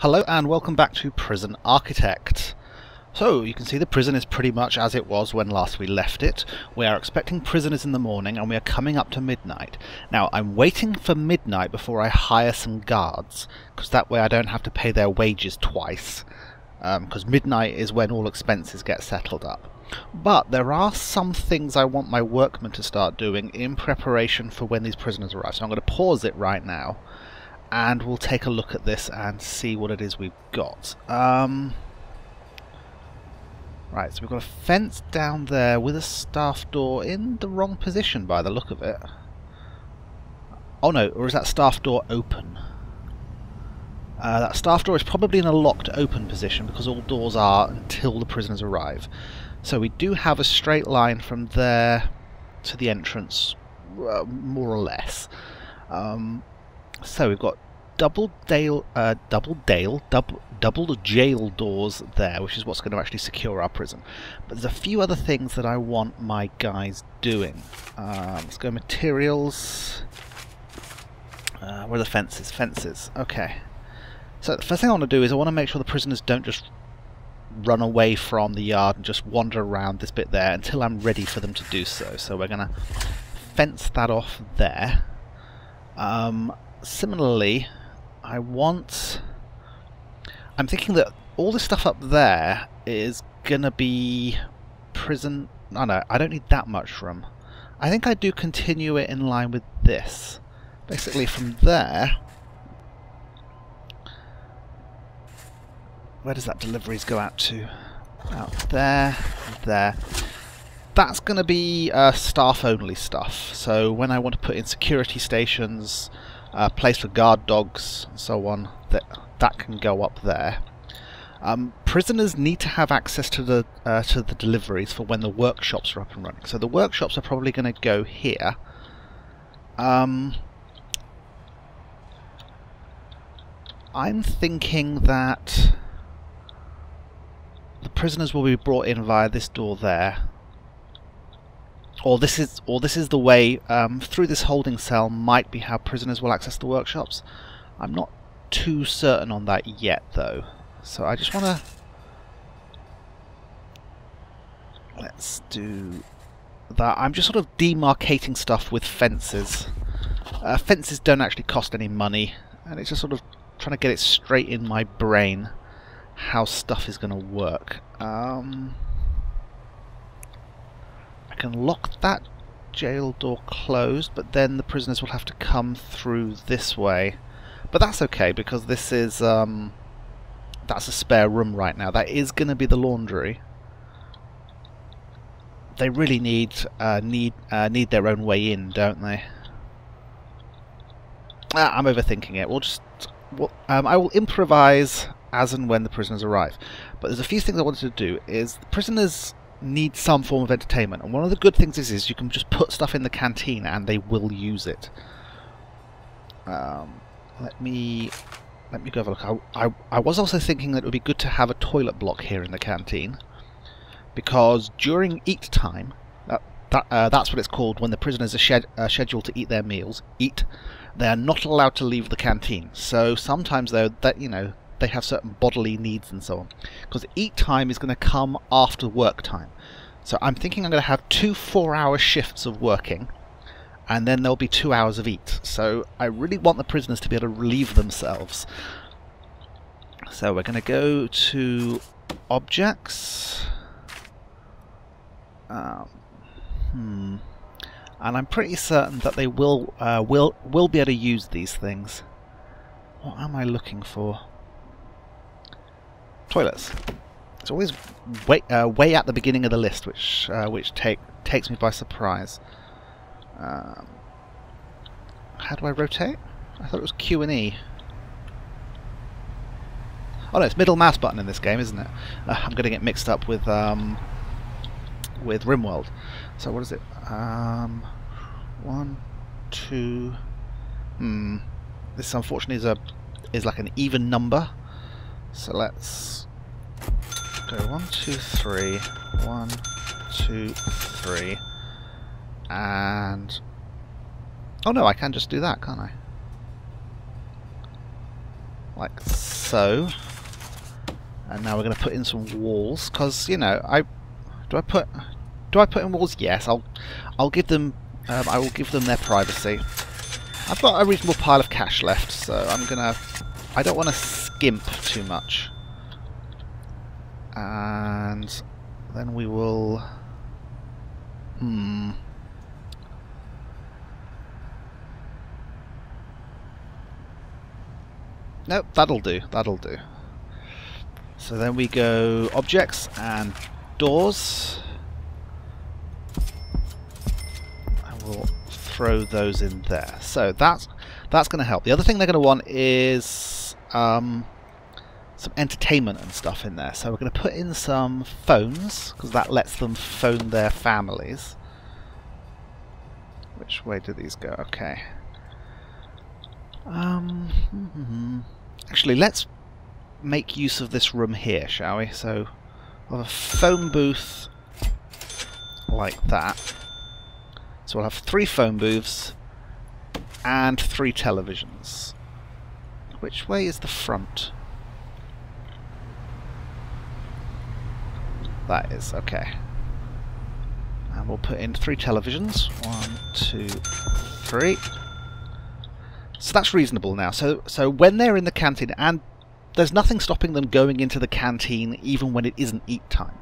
Hello and welcome back to Prison Architect. So, you can see the prison is pretty much as it was when last we left it. We are expecting prisoners in the morning and we are coming up to midnight. Now, I'm waiting for midnight before I hire some guards, because that way I don't have to pay their wages twice, because um, midnight is when all expenses get settled up. But there are some things I want my workmen to start doing in preparation for when these prisoners arrive. So I'm going to pause it right now and we'll take a look at this and see what it is we've got. Um, right, so we've got a fence down there with a staff door in the wrong position by the look of it. Oh no, or is that staff door open? Uh, that staff door is probably in a locked open position because all doors are until the prisoners arrive. So we do have a straight line from there to the entrance, uh, more or less. Um, so we've got double dale, uh, double dale, double double jail doors there, which is what's going to actually secure our prison. But there's a few other things that I want my guys doing. Um, let's go materials. Uh, where are the fences? Fences. Okay. So the first thing I want to do is I want to make sure the prisoners don't just run away from the yard and just wander around this bit there until I'm ready for them to do so. So we're going to fence that off there. Um, similarly, I want... I'm thinking that all this stuff up there is gonna be prison... Oh no, I don't need that much room. I think I do continue it in line with this. Basically from there... Where does that deliveries go out to? Out there, there that's going to be uh, staff only stuff. So when I want to put in security stations, uh, place for guard dogs, and so on, that that can go up there. Um, prisoners need to have access to the uh, to the deliveries for when the workshops are up and running. So the workshops are probably going to go here. Um, I'm thinking that the prisoners will be brought in via this door there or this is or this is the way um, through this holding cell might be how prisoners will access the workshops. I'm not too certain on that yet though. So I just want to let's do that. I'm just sort of demarcating stuff with fences. Uh, fences don't actually cost any money and it's just sort of trying to get it straight in my brain how stuff is going to work. Um, can lock that jail door closed, but then the prisoners will have to come through this way. But that's okay because this is um, that's a spare room right now. That is going to be the laundry. They really need uh, need uh, need their own way in, don't they? Ah, I'm overthinking it. We'll just well, um, I will improvise as and when the prisoners arrive. But there's a few things I wanted to do. Is the prisoners need some form of entertainment. And one of the good things is, is you can just put stuff in the canteen and they will use it. Um, let me let me go have a look. I, I, I was also thinking that it would be good to have a toilet block here in the canteen because during eat time, that, that uh, that's what it's called when the prisoners are shed, uh, scheduled to eat their meals. Eat, they are not allowed to leave the canteen. So sometimes though that you know they have certain bodily needs and so on. Because eat time is going to come after work time. So I'm thinking I'm going to have two four hour shifts of working and then there'll be two hours of eat. So I really want the prisoners to be able to relieve themselves. So we're going to go to objects. Um, hmm. And I'm pretty certain that they will uh, will will be able to use these things. What am I looking for? Toilets. It's always way, uh, way at the beginning of the list, which uh, which take takes me by surprise. Um, how do I rotate? I thought it was Q and E. Oh no, it's middle mouse button in this game, isn't it? Uh, I'm going to get mixed up with um, with RimWorld. So what is it? Um, one, two. Hmm. This unfortunately is a is like an even number. So let's go one, two, three, one, two, three, and oh no, I can just do that, can't I? like so. And now we're going to put in some walls, because, you know, I... Do I put... Do I put in walls? Yes, I'll I'll give them um, I will give them their privacy. I've got a reasonable pile of cash left, so I'm gonna I don't want to skimp too much. And then we will hmm Nope, that'll do, that'll do. So then we go objects and doors. And we'll throw those in there. So that's that's going to help. The other thing they're going to want is um, some entertainment and stuff in there. So we're going to put in some phones because that lets them phone their families. Which way do these go? Okay. Um, actually, let's make use of this room here, shall we? So, we'll have a phone booth like that. So we'll have three phone booths and three televisions. Which way is the front? That is, okay. And we'll put in three televisions. One, two, three. So that's reasonable now. So so when they're in the canteen, and there's nothing stopping them going into the canteen even when it isn't eat time.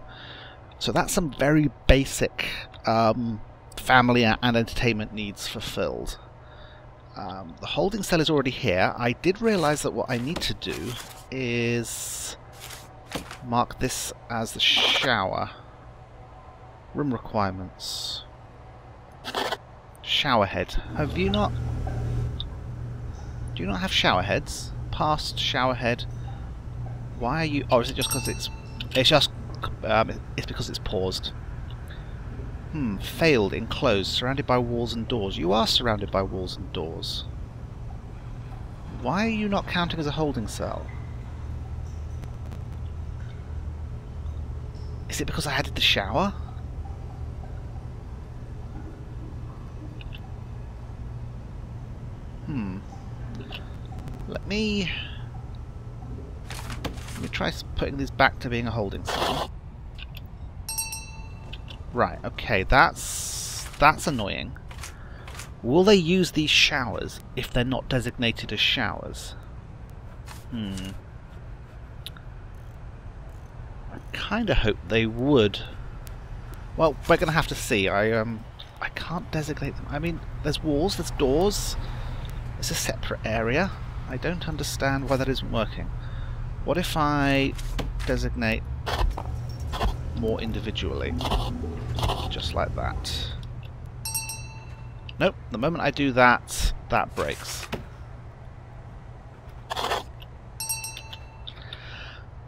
So that's some very basic um, family and entertainment needs fulfilled. Um, the holding cell is already here. I did realise that what I need to do is mark this as the shower. Room requirements. Shower head. Have you not do you not have shower heads? Past shower head. Why are you... Oh, is it just because it's... It's just... Um, it's because it's paused. Hmm, failed, enclosed, surrounded by walls and doors. You are surrounded by walls and doors. Why are you not counting as a holding cell? Is it because I added the shower? Hmm. Let me... Let me try putting these back to being a holding cell. Right, okay, that's... that's annoying. Will they use these showers if they're not designated as showers? Hmm. I kind of hope they would. Well, we're going to have to see. I um, I can't designate them. I mean, there's walls, there's doors. It's a separate area. I don't understand why that isn't working. What if I designate more individually? Just like that. Nope, the moment I do that, that breaks.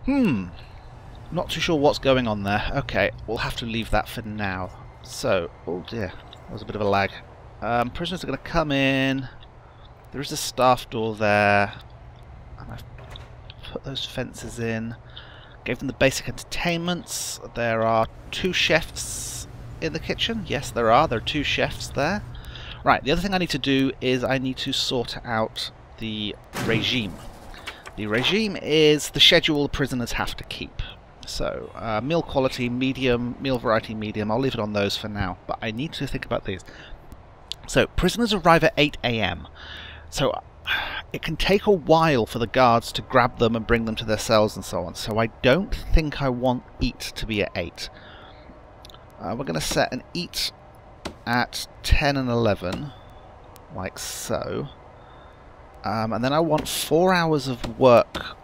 Hmm. Not too sure what's going on there. Okay, we'll have to leave that for now. So, oh dear, that was a bit of a lag. Um, prisoners are going to come in. There is a staff door there. And I've put those fences in. Gave them the basic entertainments. There are two chefs in the kitchen. Yes, there are. There are two chefs there. Right, the other thing I need to do is I need to sort out the regime. The regime is the schedule the prisoners have to keep. So, uh, meal quality, medium, meal variety, medium. I'll leave it on those for now, but I need to think about these. So, prisoners arrive at 8 a.m. So it can take a while for the guards to grab them and bring them to their cells and so on. So I don't think I want eat to be at 8. Uh, we're going to set an eat at 10 and 11, like so. Um, and then I want 4 hours of work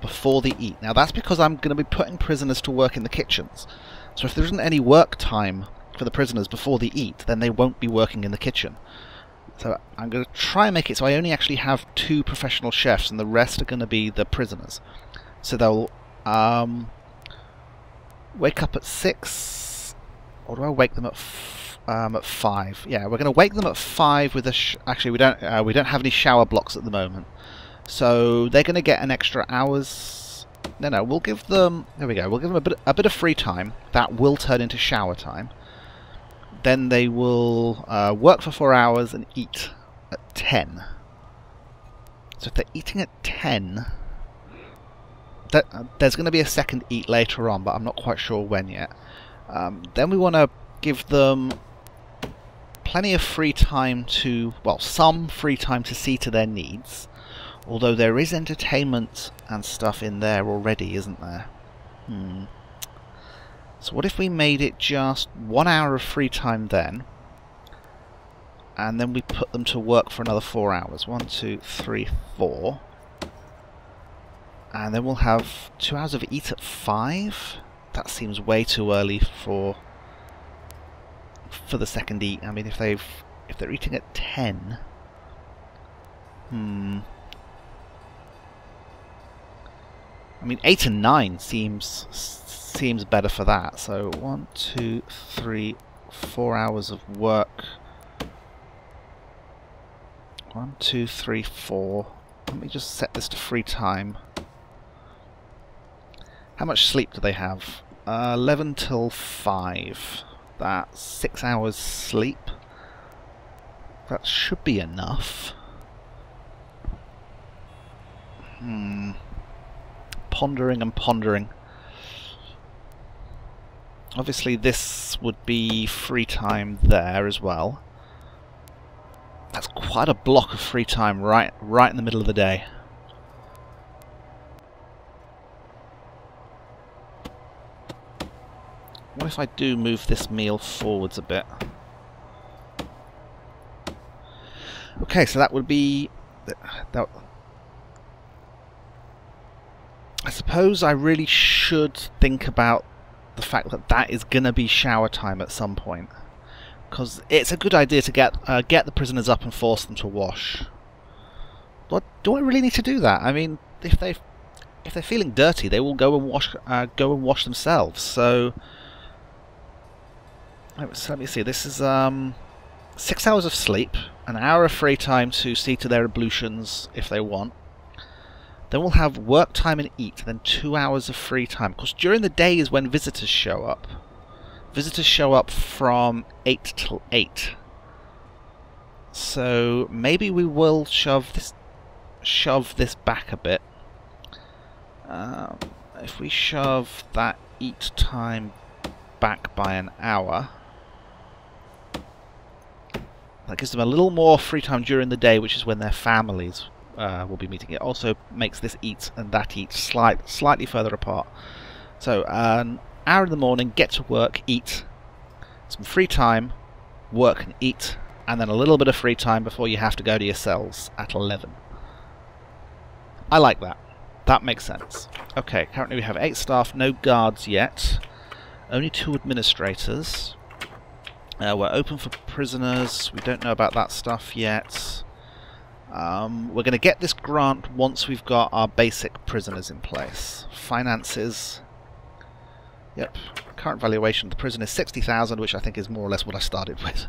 before the eat. Now that's because I'm going to be putting prisoners to work in the kitchens. So if there isn't any work time for the prisoners before the eat, then they won't be working in the kitchen. So I'm going to try and make it so I only actually have two professional chefs and the rest are going to be the prisoners. So they'll um, wake up at 6, or do I wake them at um, at 5? Yeah, we're going to wake them at 5 with a... actually, we don't, uh, we don't have any shower blocks at the moment. So they're going to get an extra hours... No, no, we'll give them... There we go. We'll give them a bit, a bit of free time. That will turn into shower time then they will uh, work for four hours and eat at 10. So if they're eating at 10, that, uh, there's going to be a second eat later on, but I'm not quite sure when yet. Um, then we want to give them plenty of free time to, well, some free time to see to their needs. Although there is entertainment and stuff in there already, isn't there? Hmm. So what if we made it just one hour of free time then? And then we put them to work for another four hours. One, two, three, four. And then we'll have two hours of eat at five? That seems way too early for for the second eat. I mean if they've if they're eating at ten Hmm I mean, 8 and 9 seems seems better for that. So, one, two, three, four hours of work. One, two, three, four. Let me just set this to free time. How much sleep do they have? Uh, 11 till 5. That's 6 hours sleep. That should be enough. Hmm pondering and pondering. Obviously this would be free time there as well. That's quite a block of free time right right in the middle of the day. What if I do move this meal forwards a bit? Okay, so that would be that I suppose I really should think about the fact that that is going to be shower time at some point. Because it's a good idea to get uh, get the prisoners up and force them to wash. What, do I really need to do that? I mean, if they if they're feeling dirty, they will go and wash uh, go and wash themselves. So, let me see. This is um, six hours of sleep, an hour of free time to see to their ablutions if they want, then we'll have work time and eat, then two hours of free time. Because during the day is when visitors show up. Visitors show up from 8 till 8. So maybe we will shove this shove this back a bit. Um, if we shove that eat time back by an hour, that gives them a little more free time during the day, which is when their families uh, will be meeting. It also makes this eat and that eat slight, slightly further apart. So an hour in the morning, get to work, eat, some free time, work and eat, and then a little bit of free time before you have to go to your cells at 11. I like that. That makes sense. Okay, currently we have 8 staff, no guards yet. Only 2 administrators. Uh, we're open for prisoners. We don't know about that stuff yet. Um, we're going to get this grant once we've got our basic prisoners in place. Finances. Yep. Current valuation of the prison is 60,000, which I think is more or less what I started with.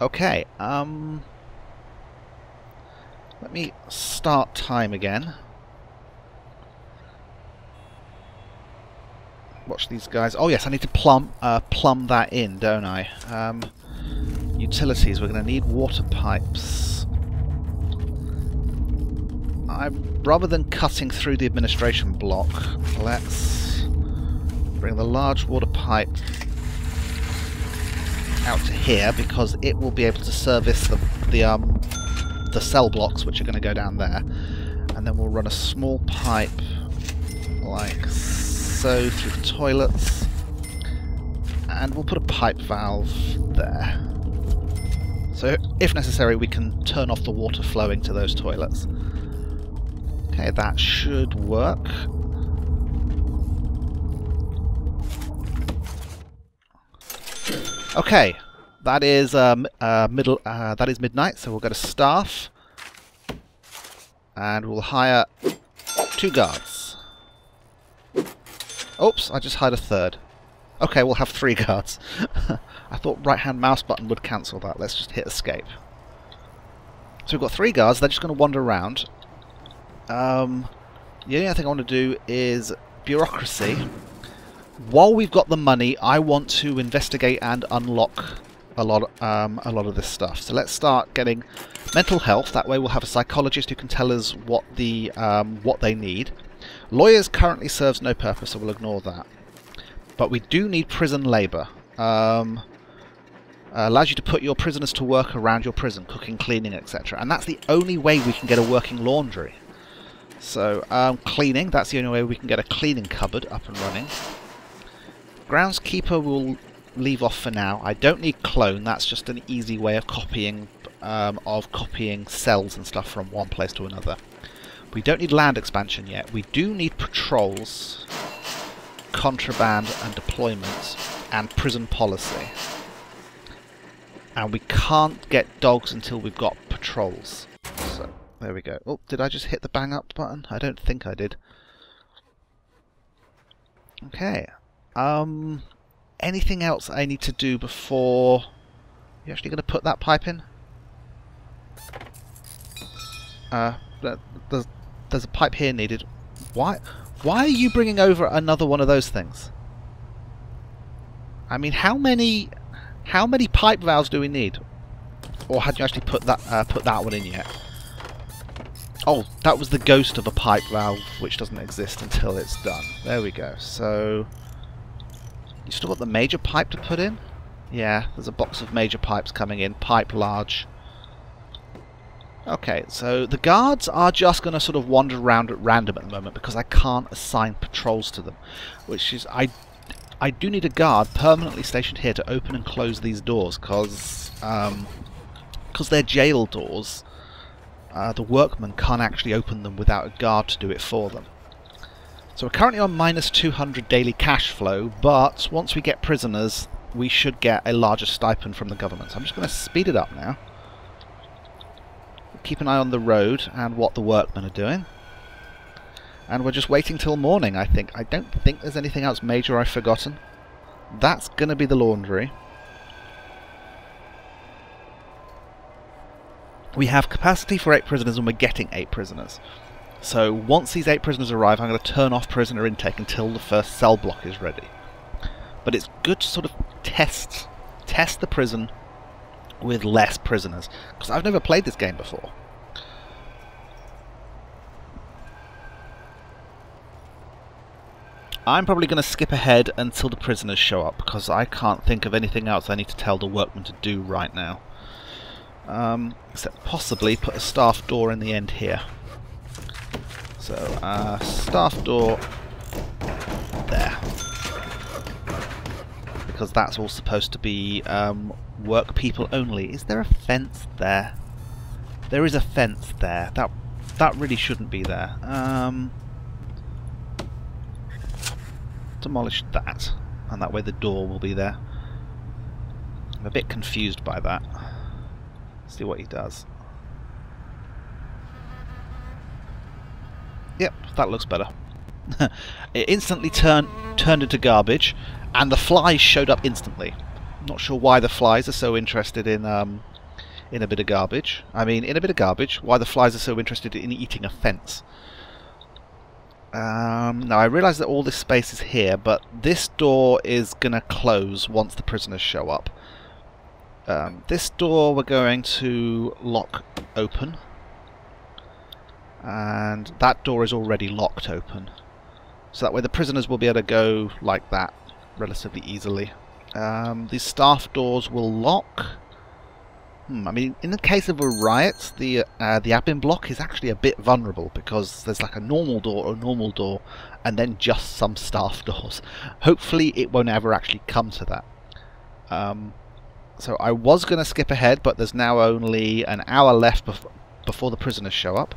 okay. Um, let me start time again. Watch these guys. Oh yes, I need to plumb uh, plumb that in, don't I? Um, utilities. We're going to need water pipes. I, rather than cutting through the administration block, let's bring the large water pipe out to here because it will be able to service the the um the cell blocks which are going to go down there, and then we'll run a small pipe like so through the toilets, and we'll put a pipe valve there. So if necessary we can turn off the water flowing to those toilets. Okay, that should work. Okay, that is um, uh, middle. Uh, that is midnight. So we'll go to staff, and we'll hire two guards. Oops, I just hired a third. Okay, we'll have three guards. I thought right-hand mouse button would cancel that. Let's just hit escape. So we've got three guards. They're just going to wander around. Um, the only other thing I want to do is bureaucracy. While we've got the money, I want to investigate and unlock a lot um, a lot of this stuff. So let's start getting mental health. That way we'll have a psychologist who can tell us what the um, what they need. Lawyers currently serves no purpose, so we'll ignore that. But we do need prison labour. Um, uh, allows you to put your prisoners to work around your prison, cooking, cleaning, etc. And that's the only way we can get a working laundry. So, um, cleaning, that's the only way we can get a cleaning cupboard up and running. Groundskeeper will leave off for now. I don't need clone, that's just an easy way of copying um, of copying cells and stuff from one place to another. We don't need land expansion yet. We do need patrols, contraband and deployments, and prison policy. And we can't get dogs until we've got patrols. So, there we go. Oh, did I just hit the bang up button? I don't think I did. Okay. Um, anything else I need to do before... You actually going to put that pipe in? Uh, there's, there's a pipe here needed. Why, why are you bringing over another one of those things? I mean, how many, how many pipe valves do we need? Or had you actually put that, uh, put that one in yet? Oh, that was the ghost of a pipe valve, which doesn't exist until it's done. There we go. So, you still got the major pipe to put in? Yeah, there's a box of major pipes coming in. Pipe large. Okay, so the guards are just going to sort of wander around at random at the moment because I can't assign patrols to them. Which is, I, I do need a guard permanently stationed here to open and close these doors because um, cause they're jail doors. Uh, the workmen can't actually open them without a guard to do it for them. So we're currently on minus 200 daily cash flow, but once we get prisoners, we should get a larger stipend from the government. So I'm just going to speed it up now keep an eye on the road and what the workmen are doing. And we're just waiting till morning, I think. I don't think there's anything else major I've forgotten. That's going to be the laundry. We have capacity for 8 prisoners and we're getting 8 prisoners. So once these 8 prisoners arrive, I'm going to turn off prisoner intake until the first cell block is ready. But it's good to sort of test, test the prison with less prisoners. Because I've never played this game before. I'm probably going to skip ahead until the prisoners show up because I can't think of anything else I need to tell the workmen to do right now. Um, except possibly put a staff door in the end here. So, uh, staff door there. Because that's all supposed to be um, work people only. Is there a fence there? There is a fence there. That that really shouldn't be there. Um, demolish that, and that way the door will be there. I'm a bit confused by that. See what he does. Yep, that looks better. it instantly turned turned into garbage, and the flies showed up instantly. Not sure why the flies are so interested in um, in a bit of garbage. I mean, in a bit of garbage, why the flies are so interested in eating a fence. Um, now, I realise that all this space is here, but this door is going to close once the prisoners show up. Um, this door we're going to lock open. And that door is already locked open. So that way the prisoners will be able to go like that relatively easily. Um, staff doors will lock. Hmm, I mean, in the case of a riot, the uh, the admin block is actually a bit vulnerable because there's like a normal door, a normal door, and then just some staff doors. Hopefully, it won't ever actually come to that. Um, so I was going to skip ahead, but there's now only an hour left bef before the prisoners show up.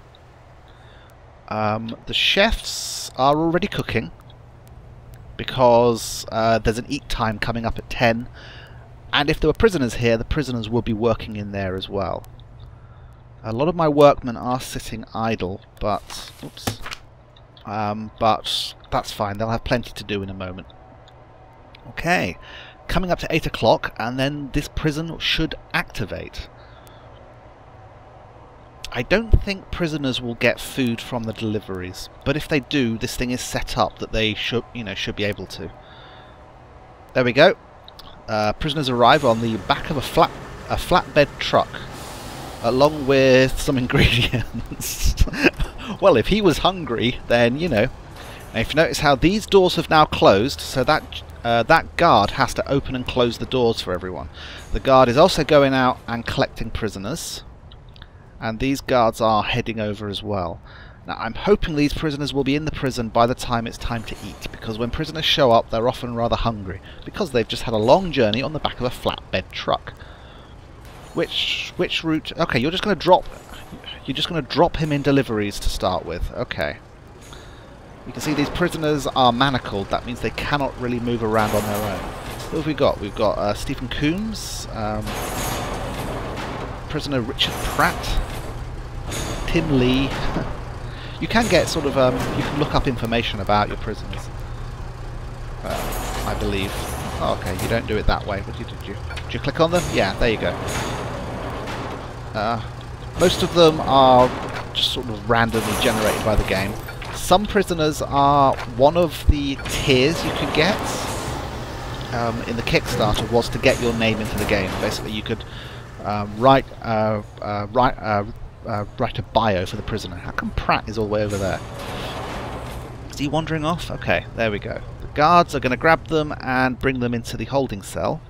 Um, the chefs are already cooking because uh, there's an eat time coming up at 10 and if there were prisoners here the prisoners would be working in there as well. A lot of my workmen are sitting idle but oops um, but that's fine they'll have plenty to do in a moment. Okay coming up to 8 o'clock and then this prison should activate. I don't think prisoners will get food from the deliveries, but if they do, this thing is set up that they should, you know, should be able to. There we go. uh, prisoners arrive on the back of a flat a flatbed truck, along with some ingredients. well, if he was hungry, then you know. if you notice how these doors have now closed, so that uh, that guard has to open and close the doors for everyone. The guard is also going out and collecting prisoners, and these guards are heading over as well. Now, I'm hoping these prisoners will be in the prison by the time it's time to eat, because when prisoners show up, they're often rather hungry, because they've just had a long journey on the back of a flatbed truck. Which which route? Okay, you're just going to drop. You're just going to drop him in deliveries to start with. Okay. You can see these prisoners are manacled. That means they cannot really move around on their own. Who have we got? We've got uh, Stephen Coombs, um, prisoner Richard Pratt, Tim Lee. You can get sort of, um, you can look up information about your prisoners. Uh, I believe. Oh, okay, you don't do it that way. What did you, did you? Did you click on them? Yeah, there you go. Uh, most of them are just sort of randomly generated by the game. Some prisoners are one of the tiers you can get. Um, in the Kickstarter was to get your name into the game. Basically, you could um, write, uh, uh, write, uh, uh, write a bio for the prisoner. How come Pratt is all the way over there? Is he wandering off? Okay, there we go. The guards are going to grab them and bring them into the holding cell.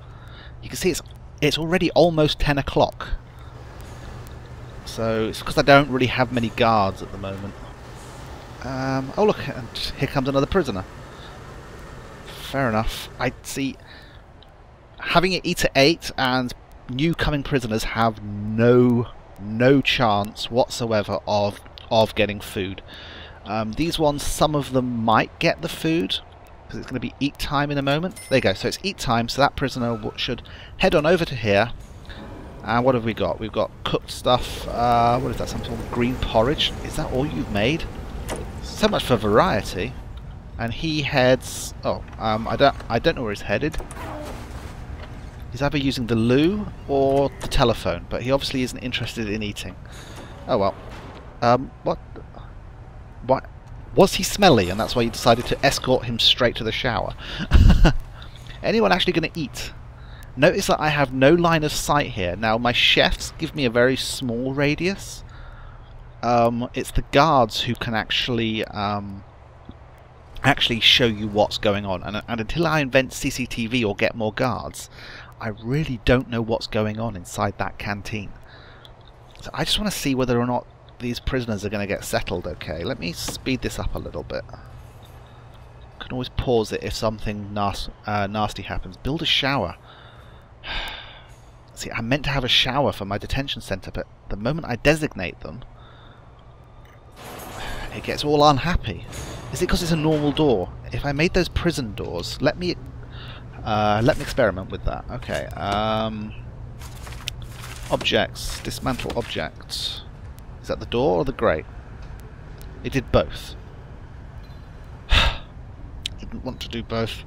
You can see it's it's already almost 10 o'clock. So it's because I don't really have many guards at the moment. Um, oh look, and here comes another prisoner. Fair enough. I see. Having it eat at 8 and new coming prisoners have no no chance whatsoever of of getting food. Um, these ones, some of them might get the food because it's going to be eat time in a moment. There you go. So it's eat time. So that prisoner should head on over to here. And what have we got? We've got cooked stuff. Uh, what is that? Some sort of green porridge. Is that all you've made? So much for variety. And he heads. Oh, um, I don't. I don't know where he's headed. He's either using the loo or the telephone, but he obviously isn't interested in eating. Oh well. Um, what? What? Was he smelly and that's why you decided to escort him straight to the shower? Anyone actually going to eat? Notice that I have no line of sight here. Now, my chefs give me a very small radius. Um, it's the guards who can actually um, actually show you what's going on. And, and until I invent CCTV or get more guards, I really don't know what's going on inside that canteen. So I just want to see whether or not these prisoners are going to get settled okay. Let me speed this up a little bit. Can always pause it if something nas uh, nasty happens. Build a shower. See, I meant to have a shower for my detention centre, but the moment I designate them, it gets all unhappy. Is it because it's a normal door? If I made those prison doors, let me uh, let me experiment with that. Okay. Um, objects. Dismantle objects. Is that the door or the grate? It did both. Didn't want to do both.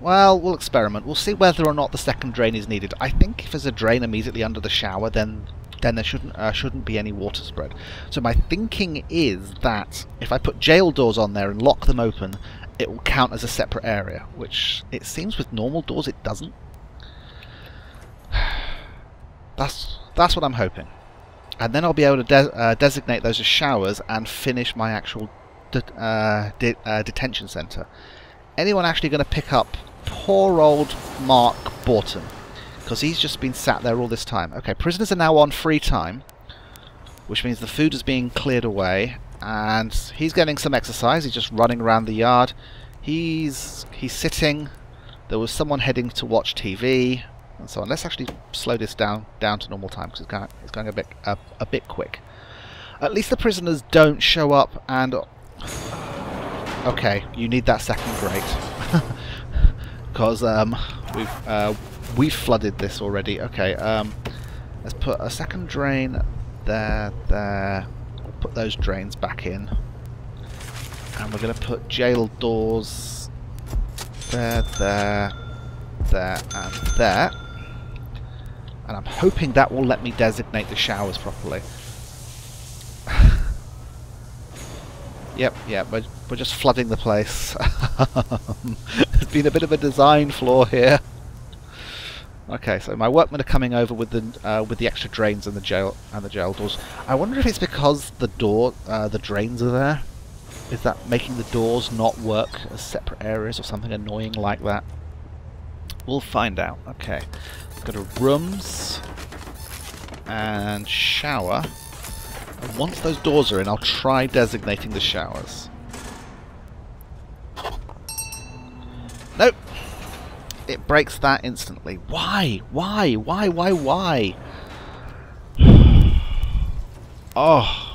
Well, we'll experiment. We'll see whether or not the second drain is needed. I think if there's a drain immediately under the shower, then then there shouldn't uh, shouldn't be any water spread. So my thinking is that if I put jail doors on there and lock them open, it will count as a separate area, which it seems with normal doors it doesn't. That's that's what I'm hoping. And then I'll be able to de uh, designate those as showers and finish my actual de uh, de uh, detention centre. Anyone actually going to pick up poor old Mark Borton? Because he's just been sat there all this time. Okay, prisoners are now on free time, which means the food is being cleared away, and he's getting some exercise. He's just running around the yard. He's he's sitting. There was someone heading to watch TV and so on. Let's actually slow this down down to normal time because it's going it's going a bit a, a bit quick. At least the prisoners don't show up and. Okay, you need that second grate because um, we've uh, we've flooded this already. Okay, um, let's put a second drain there, there put those drains back in. And we're going to put jail doors there, there, there, and there. And I'm hoping that will let me designate the showers properly. yep, yep, we're, we're just flooding the place. There's been a bit of a design flaw here. Okay, so my workmen are coming over with the uh, with the extra drains and the jail and the jail doors. I wonder if it's because the door, uh, the drains are there. Is that making the doors not work as separate areas or something annoying like that? We'll find out. Okay, go to rooms and shower. And once those doors are in, I'll try designating the showers. Nope, it breaks that instantly. Why? Why? Why? Why? Why? oh.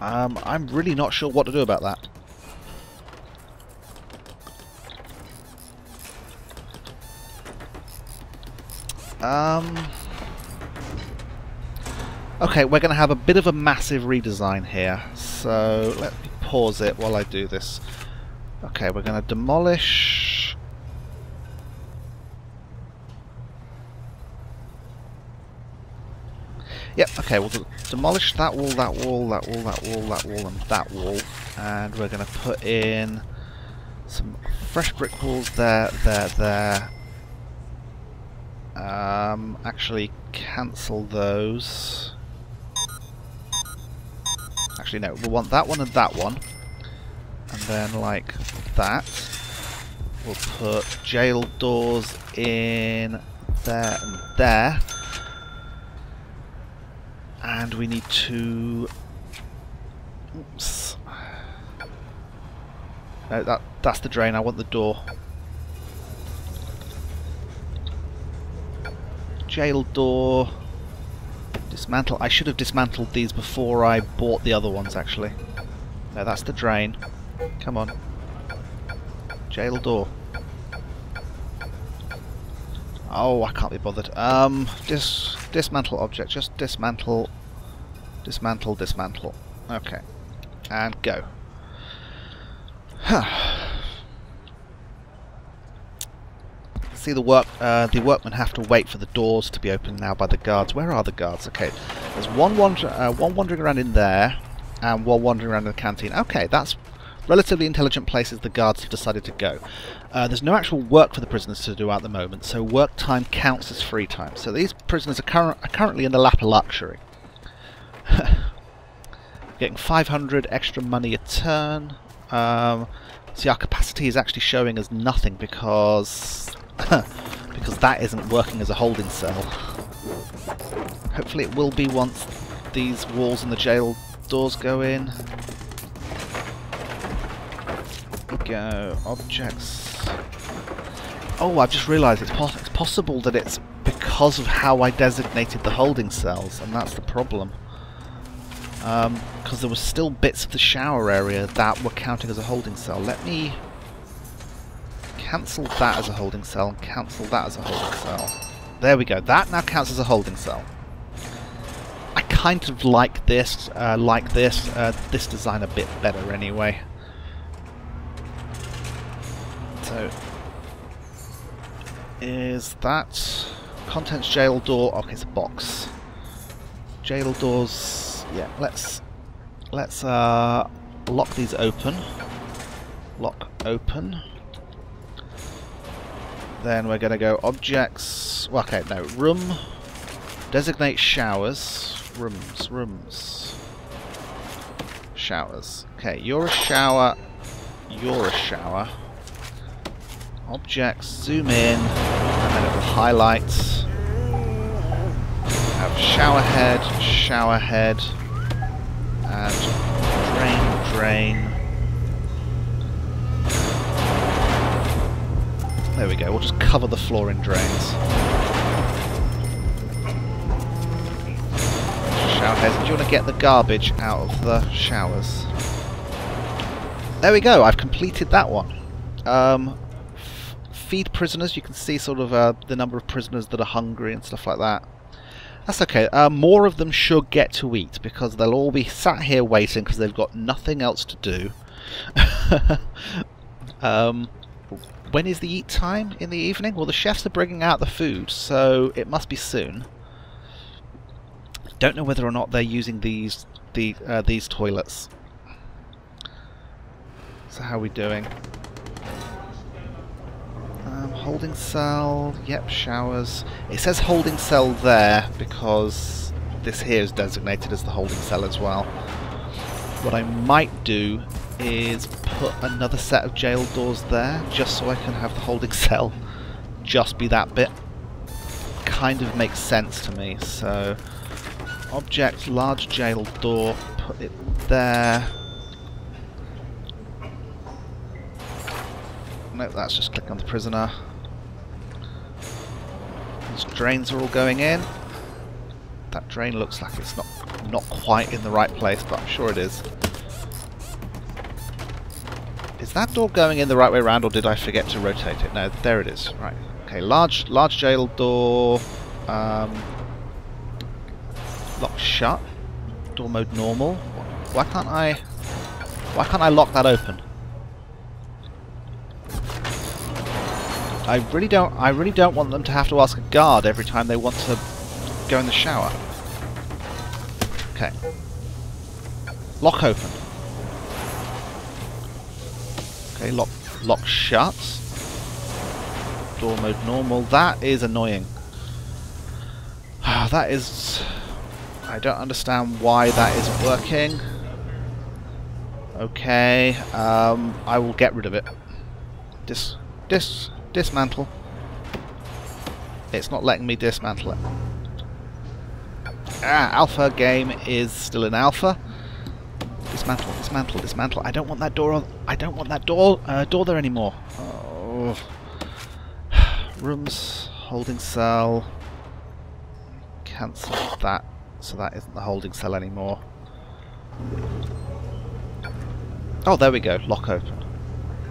Um, I'm really not sure what to do about that. Um... Okay, we're going to have a bit of a massive redesign here, so let me pause it while I do this. Okay, we're going to demolish... Yep, okay, we'll demolish that wall, that wall, that wall, that wall, that wall, and that wall. And we're going to put in some fresh brick walls there, there, there. Um, actually cancel those. Actually no, we'll want that one and that one and then like that. We'll put jail doors in there and there. And we need to oops. No that that's the drain. I want the door. Jail door. Dismantle I should have dismantled these before I bought the other ones actually. No that's the drain Come on. Jail door. Oh, I can't be bothered. Um, dis dismantle object. Just dismantle. Dismantle, dismantle. Okay. And go. See the work. Uh, the workmen have to wait for the doors to be opened now by the guards. Where are the guards? Okay, there's one wander uh, one wandering around in there, and one wandering around in the canteen. Okay, that's relatively intelligent places the guards have decided to go. Uh, there's no actual work for the prisoners to do at the moment, so work time counts as free time. So these prisoners are, cur are currently in the lap of luxury. Getting 500 extra money a turn. Um, see, our capacity is actually showing as nothing because because that isn't working as a holding cell. Hopefully it will be once these walls and the jail doors go in. Go. Objects. Oh, I've just realised it's, pos it's possible that it's because of how I designated the holding cells, and that's the problem. Because um, there were still bits of the shower area that were counting as a holding cell. Let me cancel that as a holding cell and cancel that as a holding cell. There we go. That now counts as a holding cell. I kind of like this, uh, like this, uh, this design a bit better anyway. So, is that contents jail door? Okay, it's a box. Jail doors. Yeah, let's let's uh, lock these open. Lock open. Then we're going to go objects. Well, okay, no room. Designate showers. Rooms. Rooms. Showers. Okay, you're a shower. You're a shower objects, zoom in, and then it will highlight. Have shower head, shower head, and drain, drain. There we go, we'll just cover the floor in drains. Shower heads, do you want to get the garbage out of the showers? There we go, I've completed that one. Um, feed prisoners. You can see sort of uh, the number of prisoners that are hungry and stuff like that. That's okay. Uh, more of them should get to eat because they'll all be sat here waiting because they've got nothing else to do. um, when is the eat time in the evening? Well, the chefs are bringing out the food, so it must be soon. Don't know whether or not they're using these the uh, these toilets. So how are we doing? Um, holding cell. Yep, showers. It says holding cell there because this here is designated as the holding cell as well. What I might do is put another set of jail doors there just so I can have the holding cell just be that bit. Kind of makes sense to me. So, object, large jail door, put it there. Nope, that's just click on the prisoner. These drains are all going in. That drain looks like it's not not quite in the right place, but I'm sure it is. Is that door going in the right way around, or did I forget to rotate it? No, there it is. Right. Okay, large large jail door. Um, locked shut. Door mode normal. Why can't I? Why can't I lock that open? I really don't. I really don't want them to have to ask a guard every time they want to go in the shower. Okay. Lock open. Okay, lock lock shut. Door mode normal. That is annoying. that is. I don't understand why that isn't working. Okay, um, I will get rid of it. Dis, dis, Dismantle. It's not letting me dismantle it. Ah, alpha game is still in alpha. Dismantle, dismantle, dismantle. I don't want that door on. I don't want that door uh, door there anymore. Oh. Rooms, holding cell. Cancel that, so that isn't the holding cell anymore. Oh, there we go. Lock open.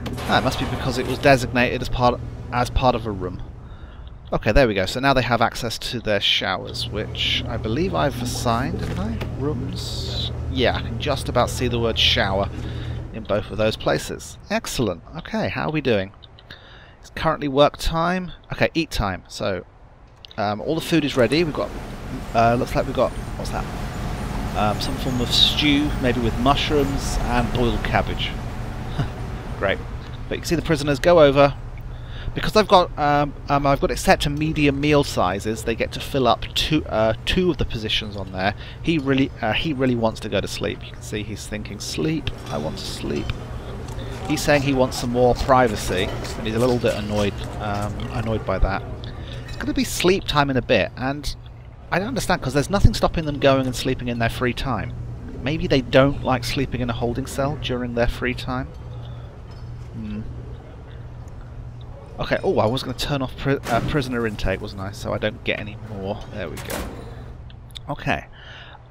It must be because it was designated as part as part of a room. Okay, there we go. So now they have access to their showers, which I believe I've assigned, haven't I? Rooms? Yeah, I can just about see the word shower in both of those places. Excellent. Okay, how are we doing? It's currently work time. Okay, eat time. So, um, all the food is ready. We've got, uh, looks like we've got, what's that? Um, some form of stew, maybe with mushrooms and boiled cabbage. Great. But you can see the prisoners go over, because I've got um, um, I've got it set to medium meal sizes. They get to fill up two uh, two of the positions on there. He really uh, he really wants to go to sleep. You can see he's thinking sleep. I want to sleep. He's saying he wants some more privacy, and he's a little bit annoyed um, annoyed by that. It's going to be sleep time in a bit, and I don't understand because there's nothing stopping them going and sleeping in their free time. Maybe they don't like sleeping in a holding cell during their free time. Hmm. Okay, oh, I was going to turn off pri uh, prisoner intake, wasn't I? So I don't get any more. There we go. Okay.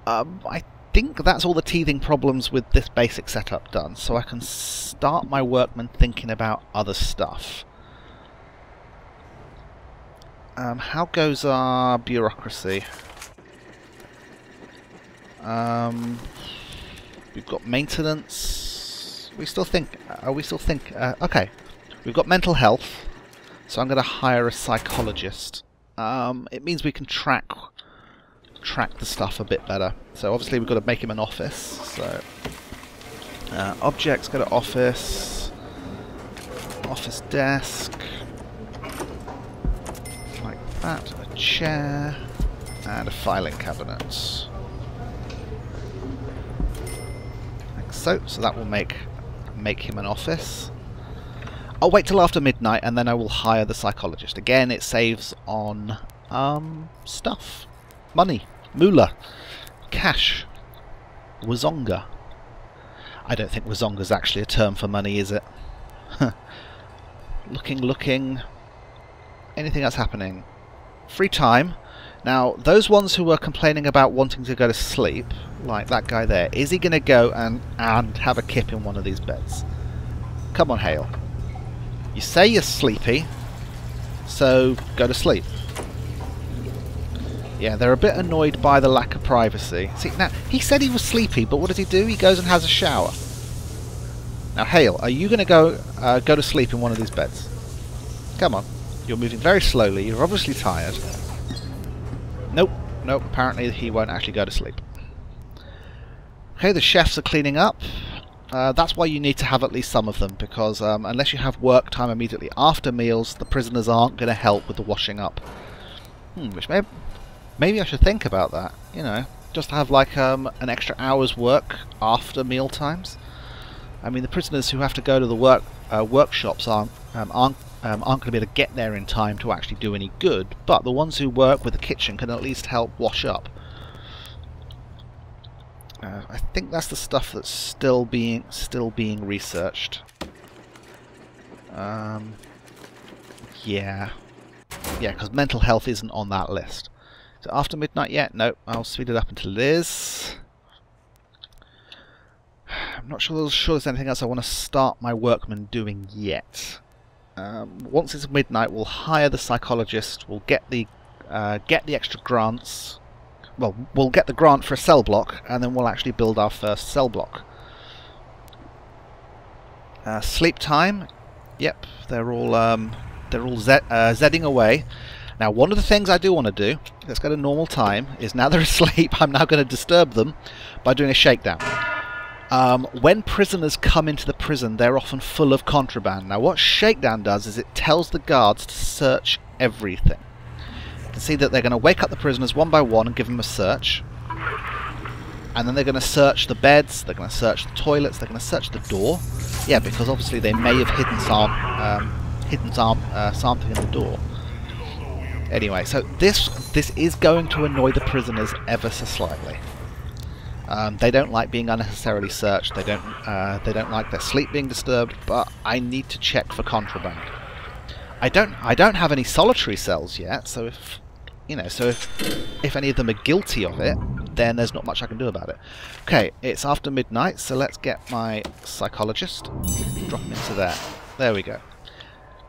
Um, I think that's all the teething problems with this basic setup done, so I can start my workmen thinking about other stuff. Um, how goes our bureaucracy? Um, we've got maintenance. We still think. Are we still think? Uh, okay, we've got mental health. So I'm going to hire a psychologist. Um, it means we can track track the stuff a bit better. So obviously we've got to make him an office. So uh, objects go to office, office desk, like that, a chair, and a filing cabinet. Like so. So that will make make him an office. I'll wait till after midnight and then I will hire the psychologist. Again, it saves on um, stuff. Money. Moolah. Cash. Wazonga. I don't think Wazonga is actually a term for money, is it? looking, looking. Anything else happening? Free time. Now, those ones who were complaining about wanting to go to sleep, like that guy there, is he going to go and, and have a kip in one of these beds? Come on, Hale. You say you're sleepy, so go to sleep. Yeah, they're a bit annoyed by the lack of privacy. See, now, he said he was sleepy, but what does he do? He goes and has a shower. Now, Hale, are you going to go uh, go to sleep in one of these beds? Come on. You're moving very slowly. You're obviously tired. Nope. Nope. Apparently he won't actually go to sleep. Okay, the chefs are cleaning up. Uh, that's why you need to have at least some of them, because um, unless you have work time immediately after meals, the prisoners aren't going to help with the washing up. Hmm, which may maybe I should think about that, you know, just have like um, an extra hour's work after meal times. I mean, the prisoners who have to go to the work uh, workshops aren't um, aren't um, aren't going to be able to get there in time to actually do any good, but the ones who work with the kitchen can at least help wash up. Uh, I think that's the stuff that's still being still being researched. Um, yeah, yeah, because mental health isn't on that list. So after midnight yet? No, I'll speed it up until it is. I'm not sure, sure there's anything else I want to start my workmen doing yet. Um, once it's midnight, we'll hire the psychologist. We'll get the uh, get the extra grants well, we'll get the grant for a cell block, and then we'll actually build our first cell block. Uh, sleep time, yep, they're all um, they're all uh, zedding away. Now, one of the things I do want to do, let's go to normal time, is now they're asleep, I'm now going to disturb them by doing a shakedown. Um, when prisoners come into the prison, they're often full of contraband. Now, what shakedown does is it tells the guards to search everything. Can see that they're going to wake up the prisoners one by one and give them a search. And then they're going to search the beds, they're going to search the toilets, they're going to search the door. Yeah, because obviously they may have hidden some, um, hidden some, uh, something in the door. Anyway, so this this is going to annoy the prisoners ever so slightly. Um, they don't like being unnecessarily searched. They don't uh, they don't like their sleep being disturbed. But I need to check for contraband. I don't I don't have any solitary cells yet, so if you know, so if if any of them are guilty of it, then there's not much I can do about it. Okay, it's after midnight, so let's get my psychologist. Drop him into there. There we go.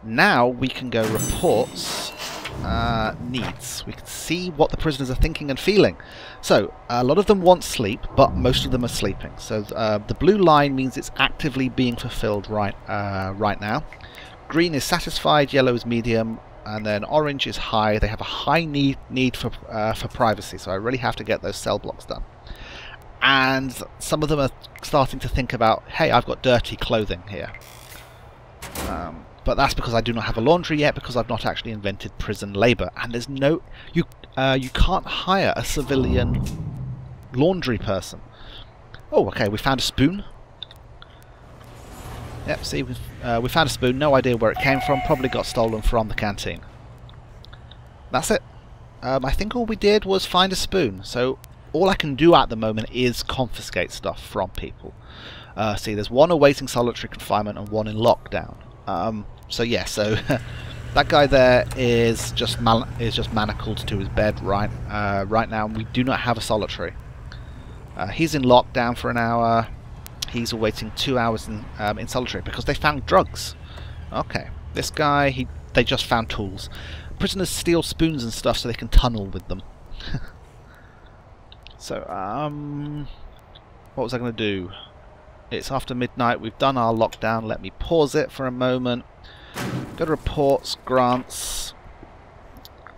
Now we can go reports uh, needs. We can see what the prisoners are thinking and feeling. So, a lot of them want sleep, but most of them are sleeping. So uh, the blue line means it's actively being fulfilled right uh, right now. Green is satisfied, yellow is medium, and then orange is high. They have a high need need for uh, for privacy, so I really have to get those cell blocks done. And some of them are starting to think about, hey, I've got dirty clothing here. Um, but that's because I do not have a laundry yet, because I've not actually invented prison labour, and there's no you uh, you can't hire a civilian laundry person. Oh, okay, we found a spoon. Yep, see, we've, uh, we found a spoon, no idea where it came from, probably got stolen from the canteen. That's it. Um, I think all we did was find a spoon, so all I can do at the moment is confiscate stuff from people. Uh, see, there's one awaiting solitary confinement and one in lockdown. Um, so yeah, so that guy there is just is just manacled to his bed right uh, right now. We do not have a solitary. Uh, he's in lockdown for an hour he's awaiting two hours in, um, in solitary because they found drugs. Okay, this guy, he they just found tools. Prisoners steal spoons and stuff so they can tunnel with them. so, um, what was I going to do? It's after midnight, we've done our lockdown, let me pause it for a moment. Go to reports, grants.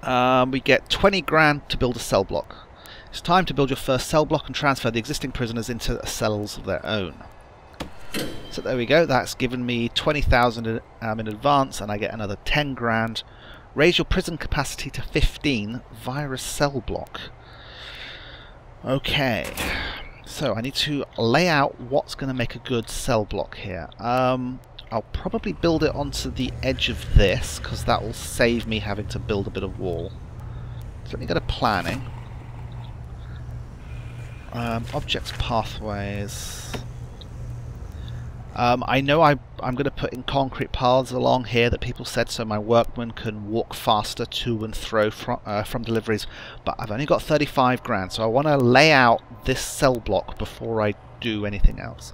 Um, we get 20 grand to build a cell block. It's time to build your first cell block and transfer the existing prisoners into cells of their own. So there we go, that's given me 20,000 um, in advance and I get another 10 grand. Raise your prison capacity to 15 via a cell block. Okay, so I need to lay out what's going to make a good cell block here. Um, I'll probably build it onto the edge of this because that will save me having to build a bit of wall. So let me go to planning. Um, objects, pathways. Um, I know I, I'm going to put in concrete paths along here that people said so my workmen can walk faster to and fro from, uh, from deliveries, but I've only got 35 grand, so I want to lay out this cell block before I do anything else.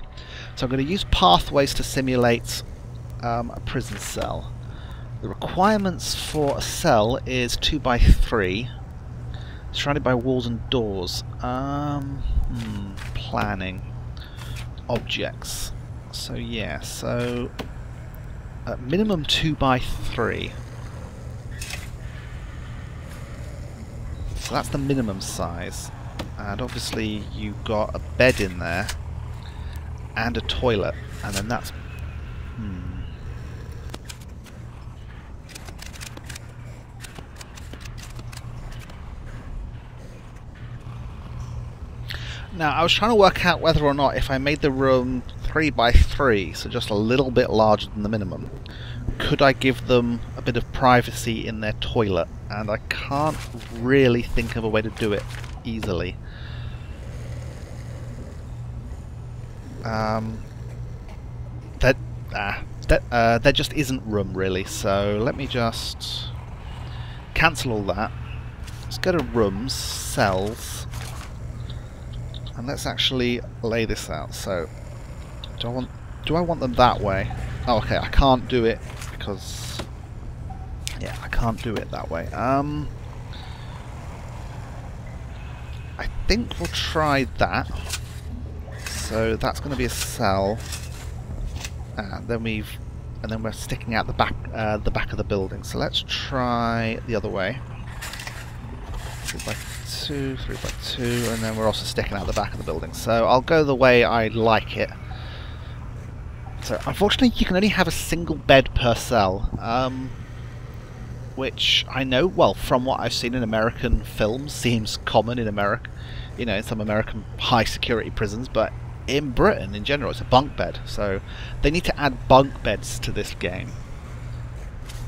So I'm going to use pathways to simulate um, a prison cell. The requirements for a cell is 2 by 3 Surrounded by walls and doors. Um, hmm, planning. Objects. So yeah, so at minimum 2 by 3 So that's the minimum size. And obviously you've got a bed in there. and a toilet, and then that's... Hmm. Now, I was trying to work out whether or not if I made the room 3 by 3 so just a little bit larger than the minimum, could I give them a bit of privacy in their toilet? And I can't really think of a way to do it easily. Um, that, ah, that, uh, there just isn't room really, so let me just cancel all that. Let's go to rooms, cells, and let's actually lay this out. So, do I want do I want them that way? Oh, okay, I can't do it because yeah, I can't do it that way. Um, I think we'll try that. So that's going to be a cell, and then we've and then we're sticking out the back uh, the back of the building. So let's try the other way. Three by two, three by two, and then we're also sticking out the back of the building. So I'll go the way I like it. So unfortunately you can only have a single bed per cell. Um, which I know, well, from what I've seen in American films, seems common in America, you know, in some American high security prisons, but in Britain in general it's a bunk bed, so they need to add bunk beds to this game.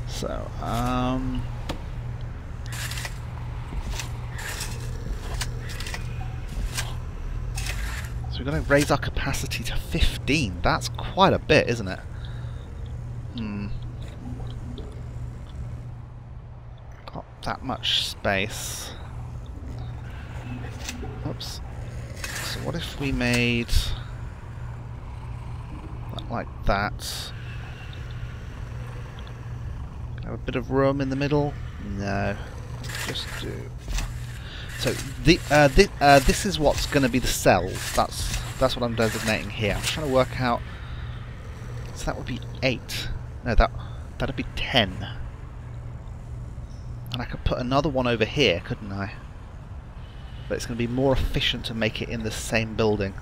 So, um... we're going to raise our capacity to 15. That's quite a bit, isn't it? Hmm. Got that much space. Oops. So what if we made that like that? Have a bit of room in the middle? No. Just do so the, uh, the, uh, this is what's going to be the cells. That's that's what I'm designating here. I'm trying to work out. So that would be eight. No, that that'd be ten. And I could put another one over here, couldn't I? But it's going to be more efficient to make it in the same building.